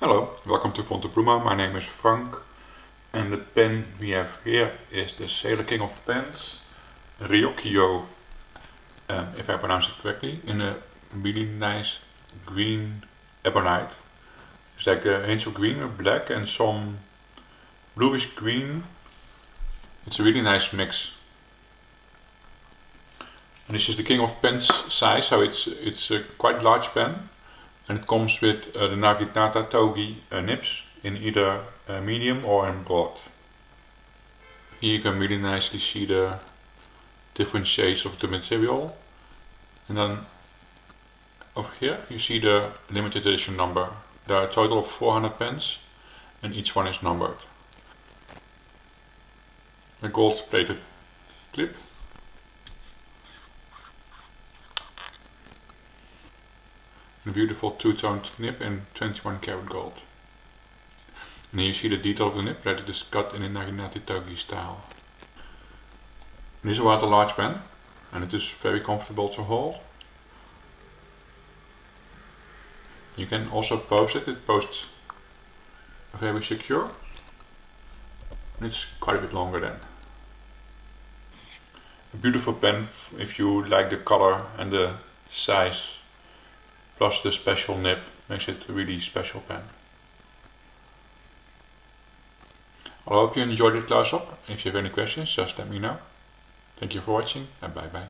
Hello, welcome to Ponte Pluma. My name is Frank and the pen we have here is the Sailor King of Pens Ryokyo, um, if I pronounce it correctly, in a really nice green ebonite. It's like a hint green with black and some bluish green. It's a really nice mix. And this is the King of Pens size, so it's, it's a quite large pen and it comes with uh, the Naginata Togi uh, nibs in either uh, medium or in broad. Here you can really nicely see the different shades of the material. And then over here you see the limited edition number. There are a total of 400 pens and each one is numbered. A gold plated clip beautiful two-toned nib in 21 karat gold. And here you see the detail of the nib that it is cut in a Naginata Togi style. This is a rather large pen and it is very comfortable to hold. You can also post it, it posts very secure. And it's quite a bit longer than. A beautiful pen if you like the color and the size plus the special nib makes it a really special pen. I hope you enjoyed it close up. If you have any questions, just let me know. Thank you for watching and bye bye.